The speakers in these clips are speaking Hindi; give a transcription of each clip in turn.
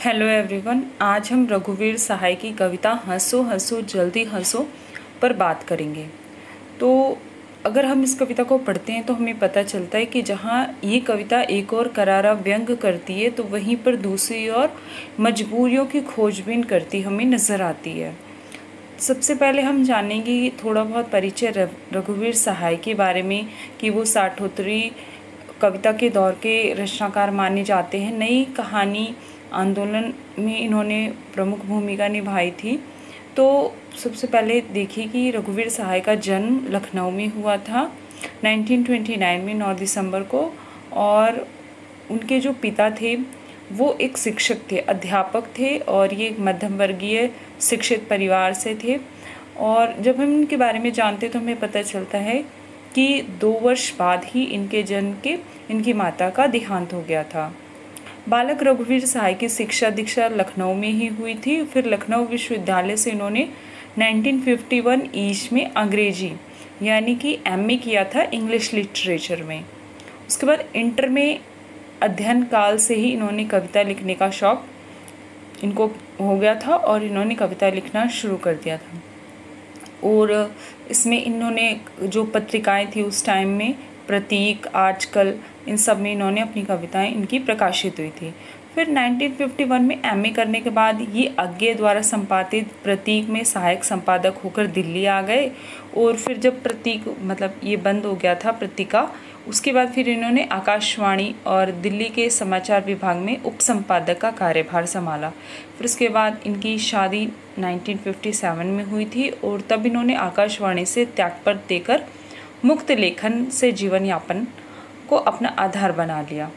हेलो एवरीवन आज हम रघुवीर सहाय की कविता हंसो हंसो, जल्दी हंसो पर बात करेंगे। तो अगर हम इस कविता को पढ़ते हैं तो हमें पता चलता है कि जहाँ ये कविता एक और करारा व्यंग करती है तो वहीं पर दूसरी ओर मजबूरियों की खोजबीन करती हमें नज़र आती है। सबसे पहले हम जानेंगे थोड़ा बहुत परिचय रघुवीर सहाय के बारे में, कि वो साठोत्तरी कविता के दौर के रचनाकार माने जाते हैं। नई कहानी आंदोलन में इन्होंने प्रमुख भूमिका निभाई थी। तो सबसे पहले देखिए कि रघुवीर सहाय का जन्म लखनऊ में हुआ था 1929 में 9 दिसंबर को। और उनके जो पिता थे, वो एक शिक्षक थे, अध्यापक थे और ये एक मध्यम वर्गीय शिक्षित परिवार से थे। और जब हम इनके बारे में जानते तो हमें पता चलता है कि दो वर्ष बाद ही इनके जन्म के, इनकी माता का देहांत हो गया था। बालक रघुवीर सहाय की शिक्षा दीक्षा लखनऊ में ही हुई थी। फिर लखनऊ विश्वविद्यालय से इन्होंने 1951 ईस्ट में अंग्रेज़ी, यानी कि एमए किया था इंग्लिश लिटरेचर में। उसके बाद इंटर में अध्ययन काल से ही इन्होंने कविता लिखने का शौक इनको हो गया था और इन्होंने कविता लिखना शुरू कर दिया था। और इसमें इन्होंने जो पत्रिकाएँ थी उस टाइम में प्रतीक, आजकल, इन सब में इन्होंने अपनी कविताएँ इनकी प्रकाशित हुई थी। फिर 1951 में एमए करने के बाद ये अज्ञे द्वारा संपादित प्रतीक में सहायक संपादक होकर दिल्ली आ गए और फिर जब प्रतीक मतलब ये बंद हो गया था प्रतीका, उसके बाद फिर इन्होंने आकाशवाणी और दिल्ली के समाचार विभाग में उप संपादक का कार्यभार संभाला। फिर उसके बाद इनकी शादी 1957 में हुई थी और तब इन्होंने आकाशवाणी से त्यागपत्र देकर मुक्त लेखन से जीवन यापन को अपना आधार बना लिया।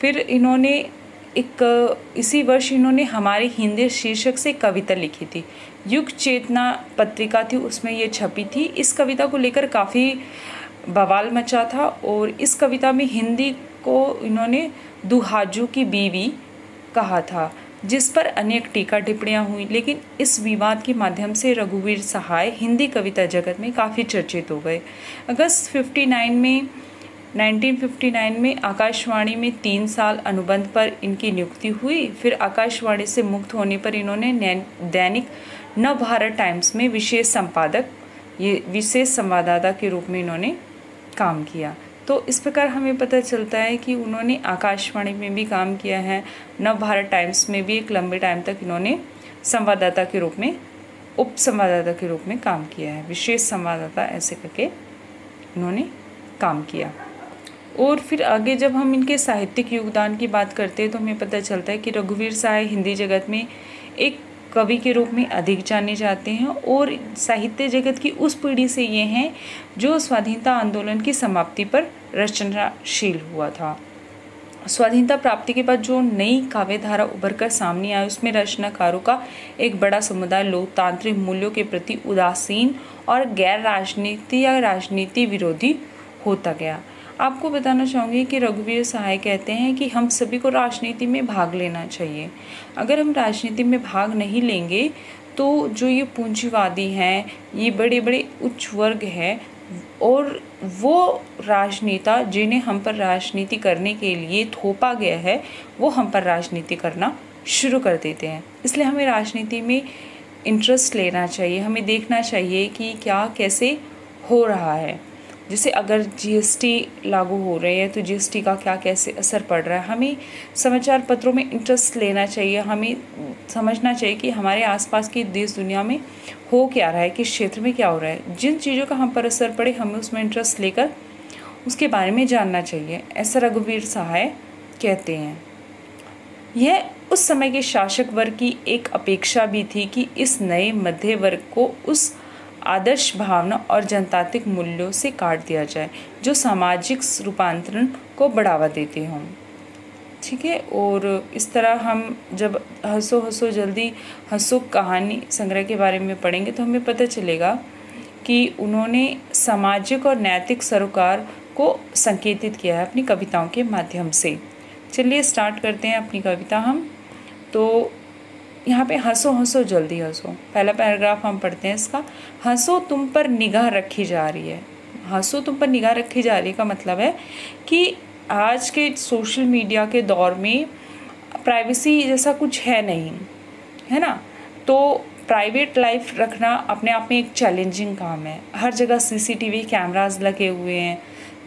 फिर इन्होंने एक, इसी वर्ष इन्होंने हमारी हिंदी शीर्षक से कविता लिखी थी। युग चेतना पत्रिका थी, उसमें ये छपी थी। इस कविता को लेकर काफ़ी बवाल मचा था और इस कविता में हिंदी को इन्होंने दुहाजू की बीवी कहा था। जिस पर अनेक टीका टिप्पणियाँ हुई, लेकिन इस विवाद के माध्यम से रघुवीर सहाय हिंदी कविता जगत में काफ़ी चर्चित हो गए। अगस्त 59 में 1959 में आकाशवाणी में तीन साल अनुबंध पर इनकी नियुक्ति हुई। फिर आकाशवाणी से मुक्त होने पर इन्होंने दैनिक नव भारत टाइम्स में विशेष संपादक, ये विशेष संवाददाता के रूप में इन्होंने काम किया। तो इस प्रकार हमें पता चलता है कि उन्होंने आकाशवाणी में भी काम किया है। नव भारत टाइम्स में भी एक लंबे टाइम तक इन्होंने संवाददाता के रूप में, उप संवाददाता के रूप में काम किया है। विशेष संवाददाता ऐसे करके इन्होंने काम किया। और फिर आगे जब हम इनके साहित्यिक योगदान की बात करते हैं तो हमें पता चलता है कि रघुवीर सहाय हिंदी जगत में एक कवि के रूप में अधिक जाने जाते हैं और साहित्य जगत की उस पीढ़ी से ये हैं जो स्वाधीनता आंदोलन की समाप्ति पर रचनाशील हुआ था। स्वाधीनता प्राप्ति के बाद जो नई काव्य धारा उभर कर सामने आई, उसमें रचनाकारों का एक बड़ा समुदाय, लोकतांत्रिक मूल्यों के प्रति उदासीन और गैर राजनीति या राजनीति विरोधी होता गया। आपको बताना चाहूँगी कि रघुवीर सहाय कहते हैं कि हम सभी को राजनीति में भाग लेना चाहिए। अगर हम राजनीति में भाग नहीं लेंगे तो जो ये पूंजीवादी हैं, ये बड़े बड़े उच्च वर्ग हैं, और वो राजनेता जिन्हें हम पर राजनीति करने के लिए थोपा गया है, वो हम पर राजनीति करना शुरू कर देते हैं। इसलिए हमें राजनीति में इंटरेस्ट लेना चाहिए, हमें देखना चाहिए कि क्या कैसे हो रहा है। जैसे अगर जीएसटी लागू हो रहे हैं तो जीएसटी का क्या कैसे असर पड़ रहा है? हमें समाचार पत्रों में इंटरेस्ट लेना चाहिए। हमें समझना चाहिए कि हमारे आसपास की देश दुनिया में हो क्या रहा है, किस क्षेत्र में क्या हो रहा है। जिन चीज़ों का हम पर असर पड़े, हमें उसमें इंटरेस्ट लेकर उसके बारे में जानना चाहिए। ऐसा रघुवीर सहाय कहते हैं। यह उस समय के शासक वर्ग की एक अपेक्षा भी थी कि इस नए मध्य वर्ग को उस आदर्श भावना और जनतांत्रिक मूल्यों से काट दिया जाए, जो सामाजिक रूपांतरण को बढ़ावा देते हों। ठीक है? और इस तरह हम जब हंसो हंसो जल्दी हंसो कहानी संग्रह के बारे में पढ़ेंगे तो हमें पता चलेगा कि उन्होंने सामाजिक और नैतिक सरोकार को संकेतित किया है अपनी कविताओं के माध्यम से। चलिए स्टार्ट करते हैं अपनी कविता हम। तो यहाँ पे हंसो हंसो, जल्दी हंसो। पहला पैराग्राफ हम पढ़ते हैं इसका। हंसो तुम पर निगाह रखी जा रही है। हंसो तुम पर निगाह रखी जा रही का मतलब है कि आज के सोशल मीडिया के दौर में प्राइवेसी जैसा कुछ है नहीं, है ना? तो प्राइवेट लाइफ रखना अपने आप में एक चैलेंजिंग काम है। हर जगह सीसीटीवी कैमरास लगे हुए हैं,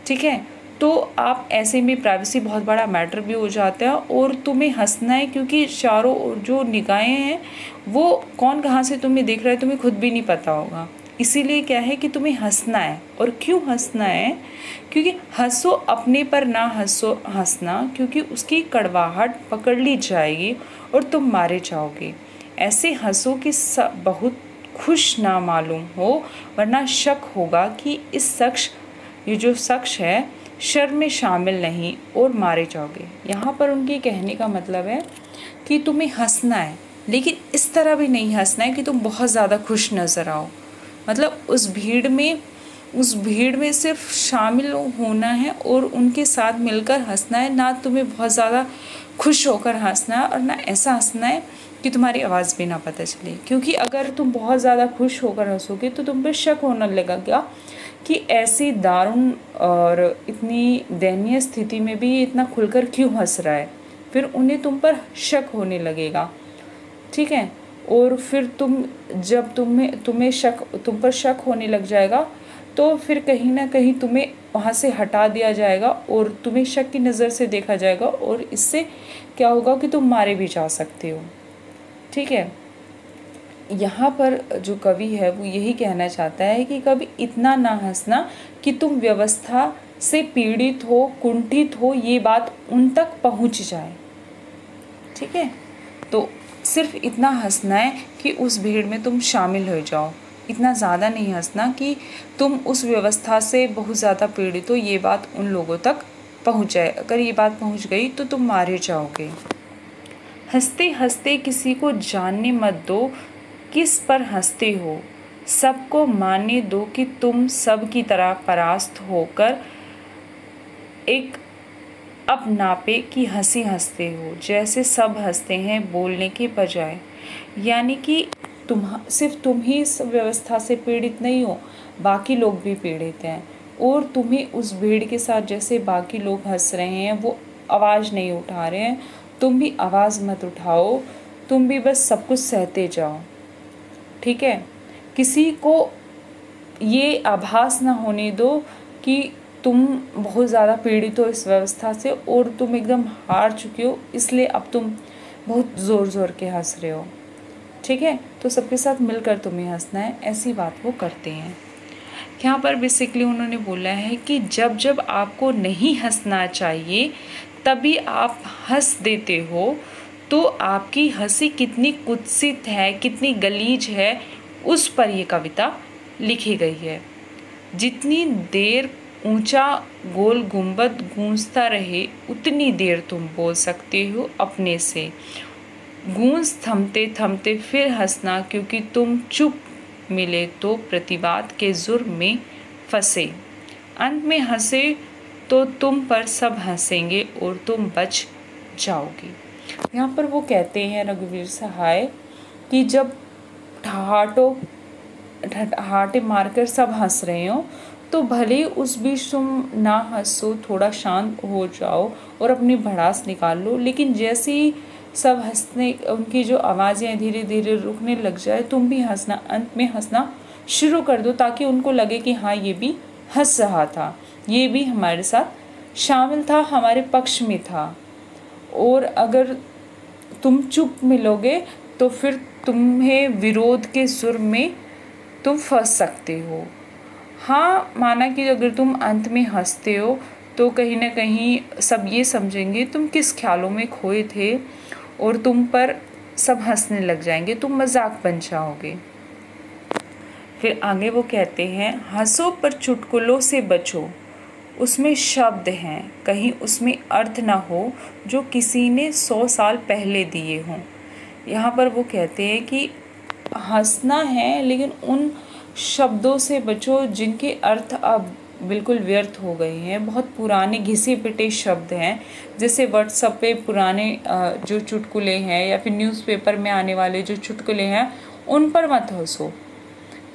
ठीक है? तो आप ऐसे में प्राइवेसी बहुत बड़ा मैटर भी हो जाता है और तुम्हें हंसना है क्योंकि चारों जो निगाहें हैं, वो कौन कहाँ से तुम्हें देख रहा है तुम्हें खुद भी नहीं पता होगा। इसीलिए क्या है कि तुम्हें हंसना है। और क्यों हंसना है? क्योंकि हंसो अपने पर ना हंसो, हंसना, क्योंकि उसकी कड़वाहट पकड़ ली जाएगी और तुम मारे जाओगे। ऐसे हंसो कि बहुत खुश ना मालूम हो, वरना शक होगा कि इस शख्स, ये जो शख्स है शर में शामिल नहीं और मारे जाओगे। यहाँ पर उनके कहने का मतलब है कि तुम्हें हंसना है, लेकिन इस तरह भी नहीं हंसना है कि तुम बहुत ज़्यादा खुश नज़र आओ। मतलब उस भीड़ में, उस भीड़ में सिर्फ़ शामिल होना है और उनके साथ मिलकर हंसना है, ना तुम्हें बहुत ज़्यादा खुश होकर हंसना है और ना ऐसा हंसना है कि तुम्हारी आवाज़ भी ना पता चले। क्योंकि अगर तुम बहुत ज़्यादा खुश होकर हंसोगे तो तुम पर शक होने लगेगा कि ऐसी दारुण और इतनी दयनीय स्थिति में भी इतना खुलकर क्यों हंस रहा है? फिर उन्हें तुम पर शक होने लगेगा। ठीक है? और फिर तुम, जब तुम्हें तुम्हें शक, तुम पर शक होने लग जाएगा तो फिर कहीं ना कहीं तुम्हें वहाँ से हटा दिया जाएगा और तुम्हें शक की नज़र से देखा जाएगा और इससे क्या होगा कि तुम मारे भी जा सकते हो। ठीक है? यहाँ पर जो कवि है, वो यही कहना चाहता है कि कभी इतना ना हंसना कि तुम व्यवस्था से पीड़ित हो, कुंठित हो, ये बात उन तक पहुँच जाए। ठीक है? तो सिर्फ़ इतना हंसना है कि उस भीड़ में तुम शामिल हो जाओ। इतना ज़्यादा नहीं हंसना कि तुम उस व्यवस्था से बहुत ज़्यादा पीड़ित हो, ये बात उन लोगों तक पहुँच जाए। अगर ये बात पहुँच गई तो तुम मारे जाओगे। हँसते हँसते किसी को जानने मत दो किस पर हँसते हो? सबको मानने दो कि तुम सब की तरह परास्त होकर एक अब नापे की हँसी हँसते हो, जैसे सब हँसते हैं बोलने के बजाय। यानी कि तुम, सिर्फ़ तुम ही इस व्यवस्था से पीड़ित नहीं हो, बाकी लोग भी पीड़ित हैं। और तुम्हें उस भीड़ के साथ जैसे बाकी लोग हंस रहे हैं, वो आवाज़ नहीं उठा रहे हैं। तुम भी आवाज़ मत उठाओ, तुम भी बस सब कुछ सहते जाओ। ठीक है? किसी को ये आभास ना होने दो कि तुम बहुत ज़्यादा पीड़ित हो इस व्यवस्था से और तुम एकदम हार चुके हो, इसलिए अब तुम बहुत ज़ोर ज़ोर के हंस रहे हो। ठीक है? तो सबके साथ मिलकर तुम्हें हंसना है, ऐसी बात वो करते हैं। यहाँ पर बेसिकली उन्होंने बोला है कि जब जब आपको नहीं हंसना चाहिए, तभी आप हंस देते हो तो आपकी हँसी कितनी कुत्सित है, कितनी गलीज है, उस पर ये कविता लिखी गई है। जितनी देर ऊँचा गोल गुंबद गूंजता रहे, उतनी देर तुम बोल सकते हो अपने से। गूंज थमते थमते फिर हंसना, क्योंकि तुम चुप मिले तो प्रतिवाद के जुर्म में फंसे। अंत में हंसे तो तुम पर सब हंसेंगे और तुम बच जाओगी। यहाँ पर वो कहते हैं रघुवीर सहाय कि जब ठहाटो ठहाटे मारकर सब हंस रहे हो तो भले उस बीच तुम ना हंसो, थोड़ा शांत हो जाओ और अपनी भड़ास निकाल लो, लेकिन जैसे ही सब हंसने, उनकी जो आवाज़ें धीरे धीरे रुकने लग जाए, तुम भी हंसना, अंत में हंसना शुरू कर दो, ताकि उनको लगे कि हाँ ये भी हंस रहा था, ये भी हमारे साथ शामिल था, हमारे पक्ष में था। और अगर तुम चुप मिलोगे तो फिर तुम्हें विरोध के सुर में तुम फंस सकते हो। हाँ माना कि अगर तुम अंत में हँसते हो तो कहीं ना कहीं सब ये समझेंगे, तुम किस ख्यालों में खोए थे और तुम पर सब हंसने लग जाएँगे, तुम मज़ाक बन जाओगे। फिर आगे वो कहते हैं, हंसो पर चुटकुलों से बचो। उसमें शब्द हैं। कहीं उसमें अर्थ ना हो, जो किसी ने सौ साल पहले दिए हों। यहाँ पर वो कहते हैं कि हंसना है, लेकिन उन शब्दों से बचो जिनके अर्थ अब बिल्कुल व्यर्थ हो गए हैं। बहुत पुराने घिसे पिटे शब्द हैं, जैसे व्हाट्सअप पे पुराने जो चुटकुले हैं, या फिर न्यूज़पेपर में आने वाले जो चुटकुले हैं, उन पर मत हंसो।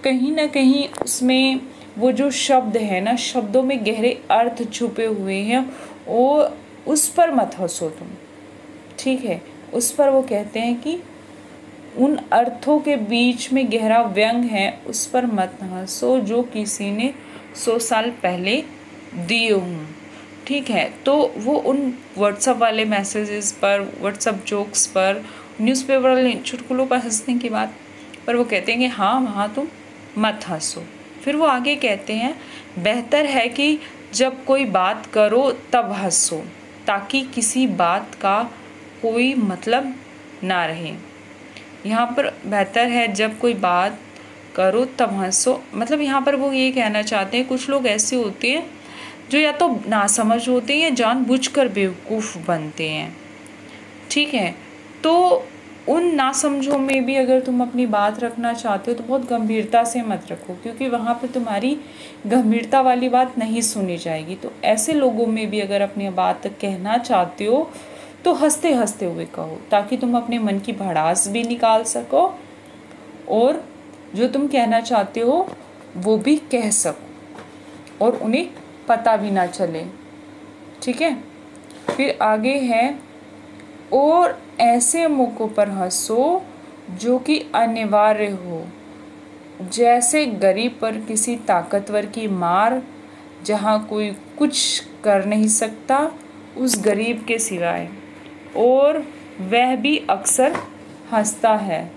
कहीं ना कहीं उसमें वो जो शब्द है ना, शब्दों में गहरे अर्थ छुपे हुए हैं, वो उस पर मत हंसो तुम। ठीक है? उस पर वो कहते हैं कि उन अर्थों के बीच में गहरा व्यंग है, उस पर मत हंसो जो किसी ने सौ साल पहले दिए हूँ। ठीक है? तो वो उन व्हाट्सअप वाले मैसेजेस पर व्हाट्सअप जोक्स पर न्यूज़पेपर वाले चुटकुलों पर हंसने की बात पर वो कहते हैं कि हाँ वहाँ तुम मत हंसो। फिर वो आगे कहते हैं, बेहतर है कि जब कोई बात करो तब हंसो, ताकि किसी बात का कोई मतलब ना रहे। यहाँ पर बेहतर है जब कोई बात करो तब हंसो। मतलब यहाँ पर वो ये कहना चाहते हैं, कुछ लोग ऐसे होते हैं जो या तो नासमझ होते हैं या जानबूझकर बेवकूफ़ बनते हैं। ठीक है तो उन नासमझों में भी अगर तुम अपनी बात रखना चाहते हो तो बहुत गंभीरता से मत रखो, क्योंकि वहाँ पर तुम्हारी गंभीरता वाली बात नहीं सुनी जाएगी। तो ऐसे लोगों में भी अगर अपनी बात कहना चाहते हो तो हँसते हँसते हुए कहो, ताकि तुम अपने मन की भड़ास भी निकाल सको और जो तुम कहना चाहते हो, वो भी कह सको और उन्हें पता भी ना चले। ठीक है? फिर आगे है, और ऐसे मौक़ों पर हंसो जो कि अनिवार्य हो। जैसे गरीब पर किसी ताकतवर की मार, जहाँ कोई कुछ कर नहीं सकता, उस गरीब के सिवाय। और वह भी अक्सर हंसता है।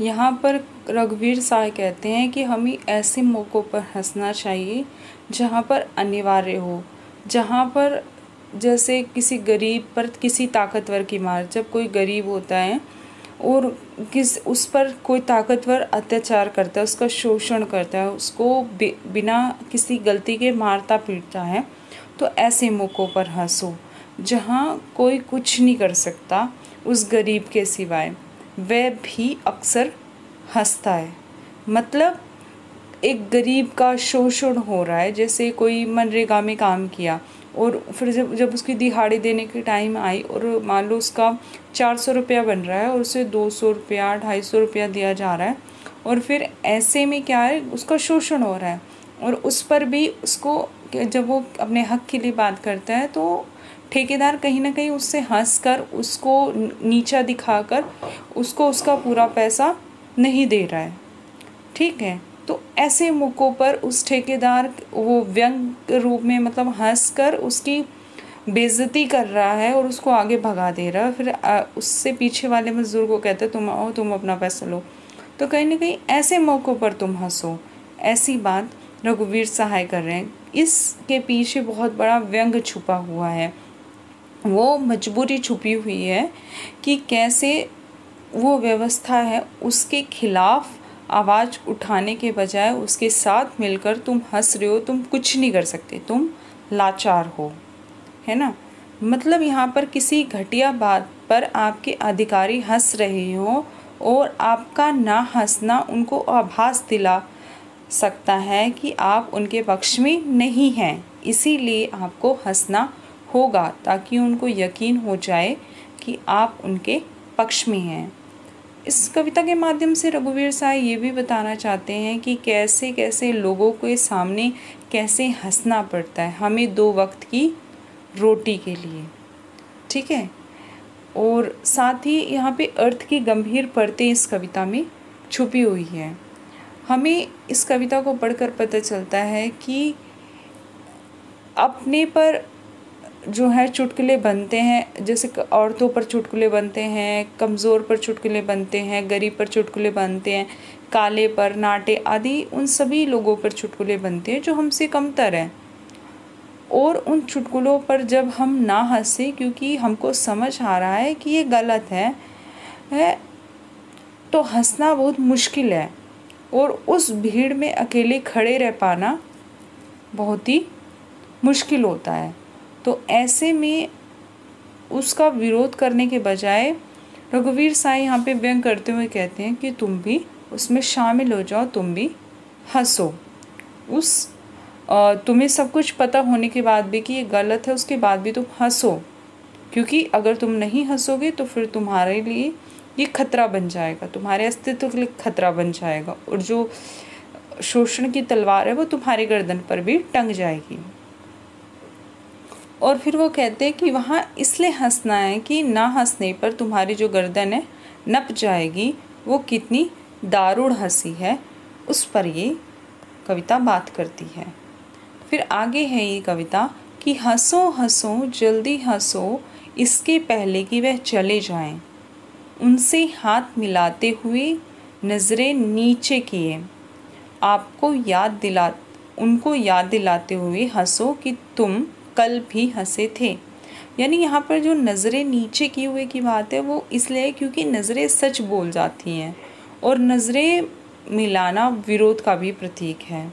यहाँ पर रघुवीर साय कहते हैं कि हमें ऐसे मौक़ों पर हंसना चाहिए, जहाँ पर अनिवार्य हो, जहाँ पर जैसे किसी गरीब पर किसी ताकतवर की मार जब कोई गरीब होता है और किस उस पर कोई ताकतवर अत्याचार करता है उसका शोषण करता है उसको बि, बिना किसी गलती के मारता पीटता है तो ऐसे मौक़ों पर हंसो जहाँ कोई कुछ नहीं कर सकता उस गरीब के सिवाय। वह भी अक्सर हंसता है। मतलब एक गरीब का शोषण हो रहा है जैसे कोई मनरेगा में काम किया और फिर जब जब उसकी दिहाड़ी देने की टाइम आई और मान लो उसका चार सौ रुपया बन रहा है और उसे दो सौ रुपया, ढाई सौ रुपया दिया जा रहा है और फिर ऐसे में क्या है, उसका शोषण हो रहा है और उस पर भी उसको जब वो अपने हक के लिए बात करता है तो ठेकेदार कहीं ना कहीं उससे हंस कर उसको नीचा दिखाकर उसको उसका पूरा पैसा नहीं दे रहा है। ठीक है? तो ऐसे मौक़ों पर उस ठेकेदार वो व्यंग रूप में मतलब हंस कर उसकी बेइज्जती कर रहा है और उसको आगे भगा दे रहा है। फिर उससे पीछे वाले मज़दूर को कहते तुम आओ, तुम अपना पैसा लो। तो कहीं ना कहीं ऐसे मौक़ों पर तुम हंसो। ऐसी बात रघुवीर सहाय कर रहे हैं। इसके पीछे बहुत बड़ा व्यंग छुपा हुआ है। वो मजबूरी छुपी हुई है कि कैसे वो व्यवस्था है उसके खिलाफ आवाज़ उठाने के बजाय उसके साथ मिलकर तुम हंस रहे हो, तुम कुछ नहीं कर सकते, तुम लाचार हो, है ना? मतलब यहाँ पर किसी घटिया बात पर आपके अधिकारी हंस रहे हो और आपका ना हंसना उनको आभास दिला सकता है कि आप उनके पक्ष में नहीं हैं। इसीलिए आपको हंसना होगा ताकि उनको यकीन हो जाए कि आप उनके पक्ष में हैं। इस कविता के माध्यम से रघुवीर साय ये भी बताना चाहते हैं कि कैसे कैसे लोगों के सामने कैसे हंसना पड़ता है हमें दो वक्त की रोटी के लिए। ठीक है? और साथ ही यहाँ पे अर्थ की गंभीर परतें इस कविता में छुपी हुई है। हमें इस कविता को पढ़कर पता चलता है कि अपने पर जो है चुटकुले बनते हैं, जैसे औरतों पर चुटकुले बनते हैं, कमज़ोर पर चुटकुले बनते हैं, गरीब पर चुटकुले बनते हैं, काले पर, नाटे आदि, उन सभी लोगों पर चुटकुले बनते हैं, जो हमसे कमतर हैं। और उन चुटकुलों पर जब हम ना हंसे, क्योंकि हमको समझ आ रहा है कि ये गलत है है तो हंसना बहुत मुश्किल है। और उस भीड़ में अकेले खड़े रह पाना बहुत ही मुश्किल होता है। तो ऐसे में उसका विरोध करने के बजाय रघुवीर साई यहाँ पे व्यंग करते हुए कहते हैं कि तुम भी उसमें शामिल हो जाओ, तुम भी हंसो। उस तुम्हें सब कुछ पता होने के बाद भी कि ये गलत है, उसके बाद भी तुम हंसो। क्योंकि अगर तुम नहीं हंसोगे तो फिर तुम्हारे लिए ये खतरा बन जाएगा, तुम्हारे अस्तित्व के लिए खतरा बन जाएगा और जो शोषण की तलवार है वो तुम्हारे गर्दन पर भी टंग जाएगी। और फिर वो कहते हैं कि वहाँ इसलिए हंसना है कि ना हंसने पर तुम्हारी जो गर्दन है नप जाएगी, वो कितनी दारुण हँसी है, उस पर ये कविता बात करती है। फिर आगे है ये कविता कि हंसो हंसो, जल्दी हंसो, इसके पहले कि वह चले जाएँ। उनसे हाथ मिलाते हुए नज़रें नीचे किए। आपको याद दिला, उनको याद दिलाते हुए हंसो कि तुम कल भी हंसे थे। यानी यहाँ पर जो नज़रें नीचे किए हुए की बात है, वो इसलिए क्योंकि नज़रें सच बोल जाती हैं और नज़रें मिलाना विरोध का भी प्रतीक है।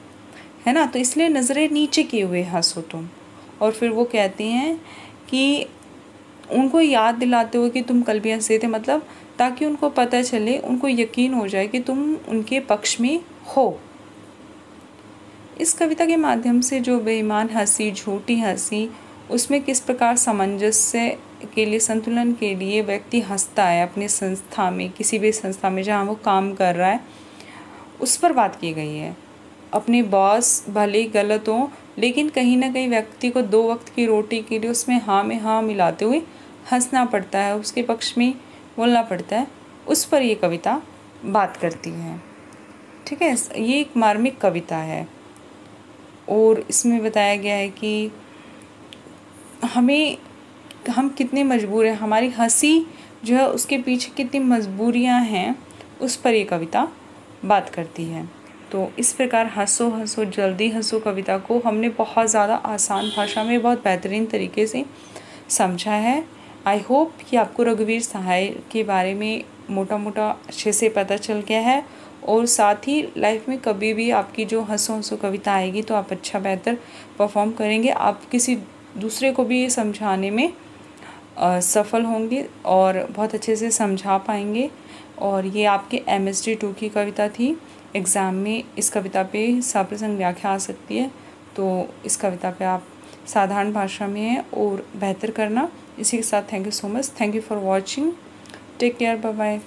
है ना? तो इसलिए नज़रें नीचे किए हुए हंसो तुम। और फिर वो कहती हैं कि उनको याद दिलाते हुए कि तुम कल भी हंसे थे मतलब ताकि उनको पता चले, उनको यकीन हो जाए कि तुम उनके पक्ष में हो। इस कविता के माध्यम से जो बेईमान हँसी, झूठी हँसी, उसमें किस प्रकार सामंजस्य के लिए, संतुलन के लिए व्यक्ति हंसता है अपनी संस्था में, किसी भी संस्था में जहाँ वो काम कर रहा है, उस पर बात की गई है। अपने बॉस, भले गलत हो, लेकिन कहीं ना कहीं व्यक्ति को दो वक्त की रोटी के लिए उसमें हाँ में हाँ मिलाते हुए हंसना पड़ता है, उसके पक्ष में बोलना पड़ता है। उस पर ये कविता बात करती है। ठीक है, ये एक मार्मिक कविता है। और इसमें बताया गया है कि हमें, हम कितने मजबूर हैं। हमारी हँसी जो है, उसके पीछे कितनी मजबूरियाँ हैं, उस पर ये कविता बात करती है। तो इस प्रकार हंसो हंसो, जल्दी हंसो कविता को हमने बहुत ज़्यादा आसान भाषा में, बहुत बेहतरीन तरीके से समझा है। आई होप कि आपको रघुवीर सहाय के बारे में मोटा मोटा अच्छे से पता चल गया है। और साथ ही लाइफ में कभी भी आपकी जो हंसो हंसो कविता आएगी तो आप अच्छा बेहतर परफॉर्म करेंगे। आप किसी दूसरे को भी समझाने में आ, सफल होंगे और बहुत अच्छे से समझा पाएँगे। और ये आपके एम एस डी टू की कविता थी। एग्ज़ाम में इस कविता पे सप्रसंग व्याख्या आ सकती है। तो इस कविता पे आप साधारण भाषा में है और बेहतर करना। इसी के साथ thank you so much thank you for watching take care bye bye